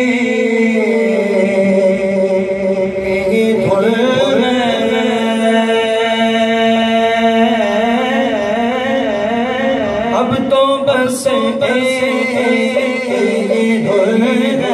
اب تو بس بس ڈھول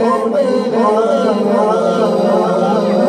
Thank you.